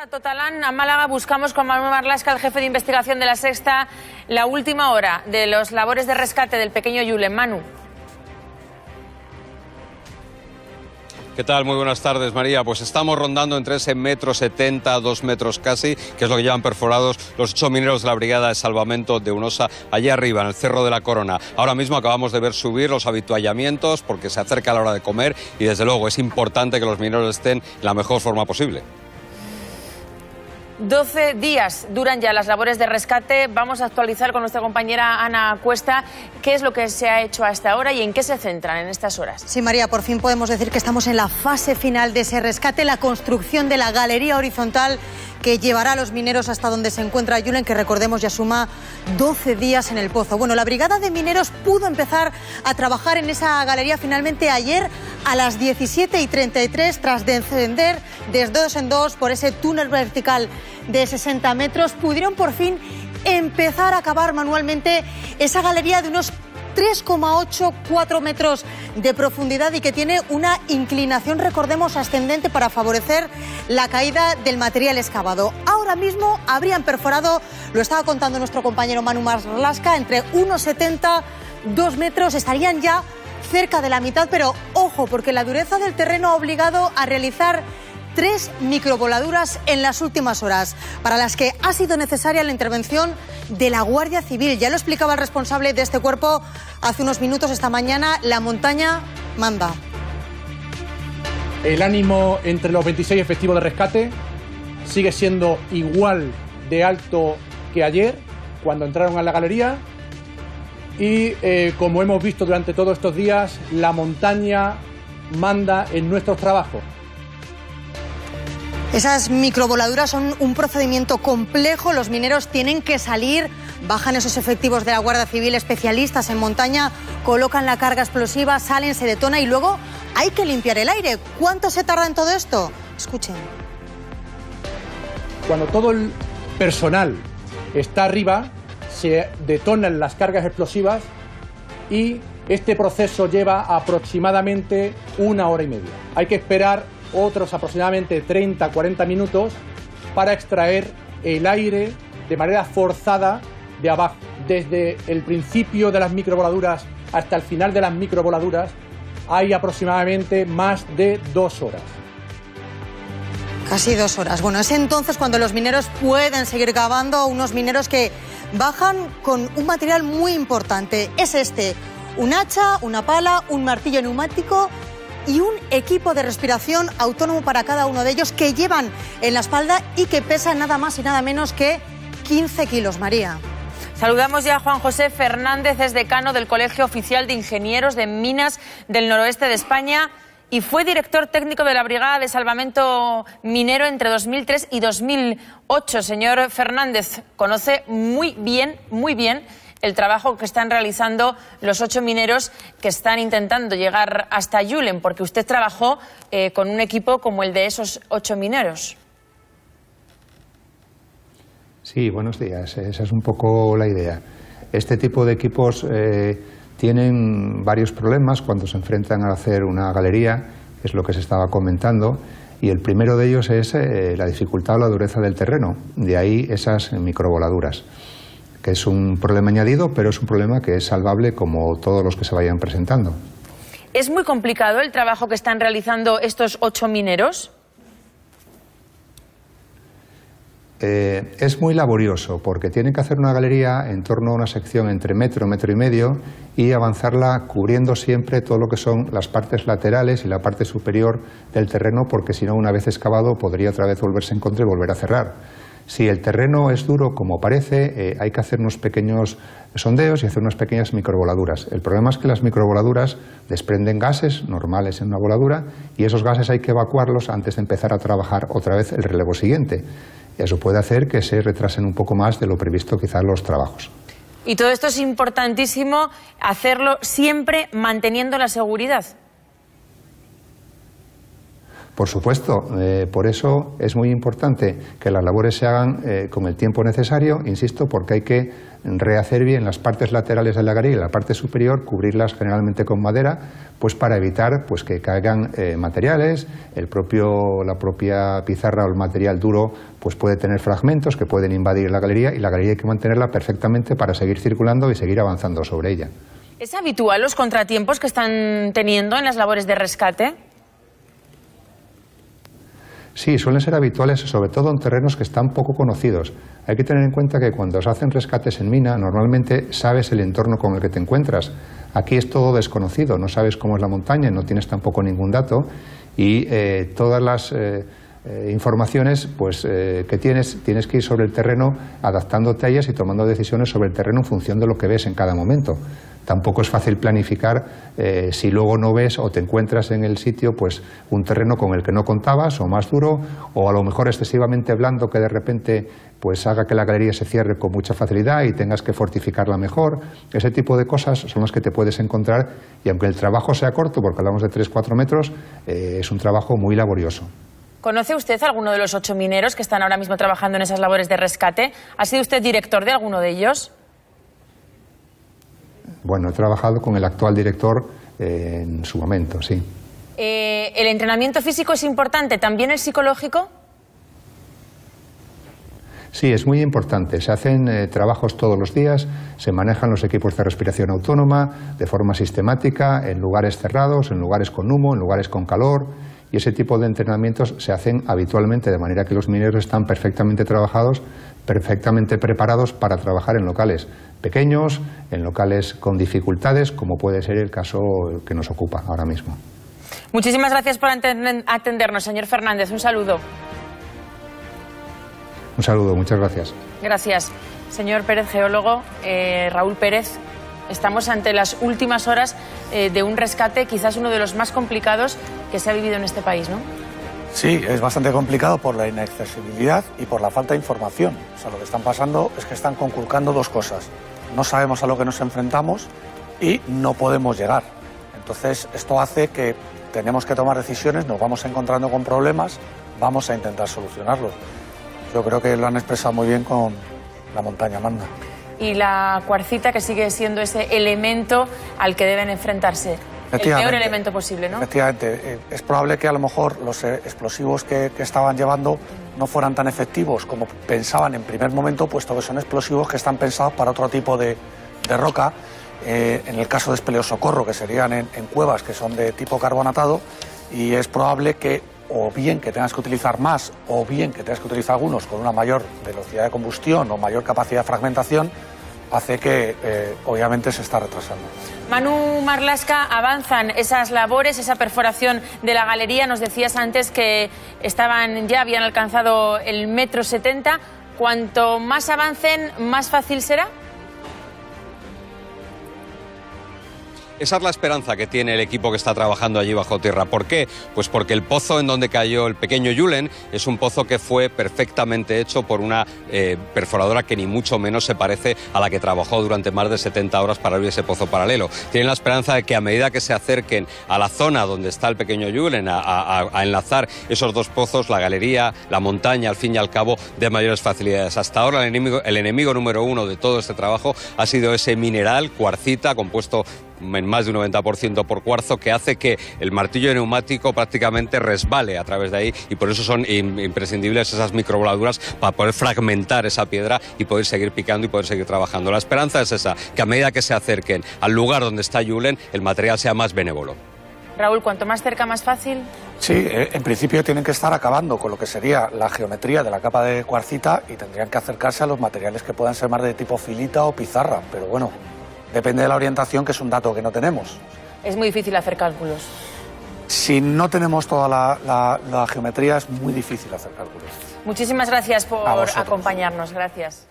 a Totalán, a Málaga. Buscamos con Manuel Marlasca, el jefe de investigación de la Sexta, la última hora de los labores de rescate del pequeño Yulen. Manu. ¿Qué tal? Muy buenas tardes, María. Pues estamos rondando entre ese metro setenta, dos metros casi, que es lo que llevan perforados los ocho mineros de la Brigada de Salvamento de Unosa, allá arriba, en el Cerro de la Corona. Ahora mismo acabamos de ver subir los habituallamientos porque se acerca la hora de comer y, desde luego, es importante que los mineros estén en la mejor forma posible. 12 días duran ya las labores de rescate. Vamos a actualizar con nuestra compañera Ana Cuesta qué es lo que se ha hecho hasta ahora y en qué se centran en estas horas. Sí, María, por fin podemos decir que estamos en la fase final de ese rescate, la construcción de la galería horizontal que llevará a los mineros hasta donde se encuentra Yulen, que recordemos ya suma 12 días en el pozo. Bueno, la brigada de mineros pudo empezar a trabajar en esa galería finalmente ayer a las 17 y 33 tras descender de dos en dos por ese túnel vertical de 60 metros. Pudieron por fin empezar a acabar manualmente esa galería de unos 3,84 metros de profundidad y que tiene una inclinación, recordemos, ascendente para favorecer la caída del material excavado. Ahora mismo habrían perforado, lo estaba contando nuestro compañero Manu Marlasca, entre 1,70, 2 metros, estarían ya cerca de la mitad, pero ojo, porque la dureza del terreno ha obligado a realizar tres microvoladuras en las últimas horas, para las que ha sido necesaria la intervención de la Guardia Civil. Ya lo explicaba el responsable de este cuerpo hace unos minutos esta mañana, la montaña manda. El ánimo entre los 26 efectivos de rescate sigue siendo igual de alto que ayer, cuando entraron a la galería. Y eh, como hemos visto durante todos estos días, la montaña manda en nuestros trabajos. Esas microvoladuras son un procedimiento complejo. Los mineros tienen que salir, bajan esos efectivos de la Guardia Civil especialistas en montaña, colocan la carga explosiva, salen, se detona y luego hay que limpiar el aire. ¿Cuánto se tarda en todo esto? Escuchen. Cuando todo el personal está arriba, se detonan las cargas explosivas y este proceso lleva aproximadamente una hora y media. Hay que esperar otros aproximadamente 30-40 minutos para extraer el aire de manera forzada de abajo. Desde el principio de las microvoladuras hasta el final de las microvoladuras hay aproximadamente más de dos horas. Casi dos horas. Bueno, es entonces cuando los mineros pueden seguir cavando, unos mineros que bajan con un material muy importante. Es este, un hacha, una pala, un martillo neumático y un equipo de respiración autónomo para cada uno de ellos que llevan en la espalda y que pesa nada más y nada menos que 15 kilos, María. Saludamos ya a Juan José Fernández, es decano del Colegio Oficial de Ingenieros de Minas del Noroeste de España y fue director técnico de la Brigada de Salvamento Minero entre 2003 y 2008. Señor Fernández, conoce muy bien, muy bien el trabajo que están realizando los ocho mineros que están intentando llegar hasta Yulen, porque usted trabajó eh, con un equipo como el de esos ocho mineros. Sí, buenos días. Esa es un poco la idea. Este tipo de equipos eh, tienen varios problemas cuando se enfrentan a hacer una galería, es lo que se estaba comentando, y el primero de ellos es eh, la dificultad o la dureza del terreno, de ahí esas microvoladuras que es un problema añadido, pero es un problema que es salvable como todos los que se vayan presentando. ¿Es muy complicado el trabajo que están realizando estos ocho mineros? Eh, es muy laborioso porque tienen que hacer una galería en torno a una sección entre metro, metro y medio y avanzarla cubriendo siempre todo lo que son las partes laterales y la parte superior del terreno porque si no una vez excavado podría otra vez volverse en contra y volver a cerrar. Si el terreno es duro, como parece, eh, hay que hacer unos pequeños sondeos y hacer unas pequeñas microvoladuras. El problema es que las microvoladuras desprenden gases normales en una voladura y esos gases hay que evacuarlos antes de empezar a trabajar otra vez el relevo siguiente. Eso puede hacer que se retrasen un poco más de lo previsto quizás los trabajos. Y todo esto es importantísimo hacerlo siempre manteniendo la seguridad. Por supuesto, eh, por eso es muy importante que las labores se hagan eh, con el tiempo necesario, insisto, porque hay que rehacer bien las partes laterales de la galería y la parte superior, cubrirlas generalmente con madera, pues para evitar pues, que caigan eh, materiales, el propio, la propia pizarra o el material duro pues puede tener fragmentos que pueden invadir la galería y la galería hay que mantenerla perfectamente para seguir circulando y seguir avanzando sobre ella. ¿Es habitual los contratiempos que están teniendo en las labores de rescate? Sí, suelen ser habituales, sobre todo en terrenos que están poco conocidos. Hay que tener en cuenta que cuando se hacen rescates en mina, normalmente sabes el entorno con el que te encuentras. Aquí es todo desconocido, no sabes cómo es la montaña, no tienes tampoco ningún dato y eh, todas las eh, eh, informaciones pues, que tienes, tienes que ir sobre el terreno adaptándote a ellas y tomando decisiones sobre el terreno en función de lo que ves en cada momento tampoco es fácil planificar eh, si luego no ves o te encuentras en el sitio pues un terreno con el que no contabas o más duro o a lo mejor excesivamente blando que de repente pues haga que la galería se cierre con mucha facilidad y tengas que fortificarla mejor. Ese tipo de cosas son las que te puedes encontrar y aunque el trabajo sea corto, porque hablamos de 3-4 metros, eh, es un trabajo muy laborioso. ¿Conoce usted a alguno de los ocho mineros que están ahora mismo trabajando en esas labores de rescate? ¿Ha sido usted director de alguno de ellos? Bueno, he trabajado con el actual director eh, en su momento, sí. Eh, ¿El entrenamiento físico es importante? ¿También el psicológico? Sí, es muy importante. Se hacen eh, trabajos todos los días, se manejan los equipos de respiración autónoma de forma sistemática, en lugares cerrados, en lugares con humo, en lugares con calor, y ese tipo de entrenamientos se hacen habitualmente, de manera que los mineros están perfectamente trabajados, perfectamente preparados para trabajar en locales pequeños, en locales con dificultades, como puede ser el caso que nos ocupa ahora mismo. Muchísimas gracias por atendernos, señor Fernández. Un saludo. Un saludo, muchas gracias. Gracias. Señor Pérez, geólogo, eh, Raúl Pérez, estamos ante las últimas horas eh, de un rescate, quizás uno de los más complicados que se ha vivido en este país, ¿no? Sí, es bastante complicado por la inaccesibilidad y por la falta de información. O sea, lo que están pasando es que están conculcando dos cosas. No sabemos a lo que nos enfrentamos y no podemos llegar. Entonces, esto hace que tenemos que tomar decisiones, nos vamos encontrando con problemas, vamos a intentar solucionarlos. Yo creo que lo han expresado muy bien con la montaña Manda. Y la cuarcita que sigue siendo ese elemento al que deben enfrentarse el peor elemento posible, ¿no? Efectivamente. Eh, es probable que a lo mejor los eh, explosivos que, estaban llevando no fueran tan efectivos como pensaban en primer momento, puesto que son explosivos que están pensados para otro tipo de, roca. Eh, en el caso de espeleo socorro, que serían en, cuevas que son de tipo carbonatado, y es probable que o bien que tengas que utilizar más o bien que tengas que utilizar algunos con una mayor velocidad de combustión o mayor capacidad de fragmentación, hace que obviamente se está retrasando. Manu Marlasca, avanzan esas labores, esa perforación de la galería. Nos decías antes que estaban ya habían alcanzado el metro setenta. Cuanto más avancen, más fácil será. Esa es la esperanza que tiene el equipo que está trabajando allí bajo tierra. ¿Por qué? Pues porque el pozo en donde cayó el pequeño Yulen es un pozo que fue perfectamente hecho por una eh, perforadora que ni mucho menos se parece a la que trabajó durante más de 70 horas para abrir ese pozo paralelo. Tienen la esperanza de que a medida que se acerquen a la zona donde está el pequeño Yulen, a, enlazar esos dos pozos, la galería, la montaña, al fin y al cabo, de mayores facilidades. Hasta ahora el enemigo, el enemigo número uno de todo este trabajo ha sido ese mineral, cuarcita, compuesto en más de un 90% por cuarzo, que hace que el martillo neumático prácticamente resbale a través de ahí y por eso son imprescindibles esas microvoladuras para poder fragmentar esa piedra y poder seguir picando y poder seguir trabajando. La esperanza es esa, que a medida que se acerquen al lugar donde está Julen, el material sea más benévolo. Raúl, cuanto más cerca, más fácil. Sí, eh, en principio tienen que estar acabando con lo que sería la geometría de la capa de cuarcita y tendrían que acercarse a los materiales que puedan ser más de tipo filita o pizarra. Pero bueno, Depende de la orientación, que es un dato que no tenemos. Es muy difícil hacer cálculos. Si no tenemos toda la, geometría, es muy difícil hacer cálculos. Muchísimas gracias por acompañarnos. Gracias.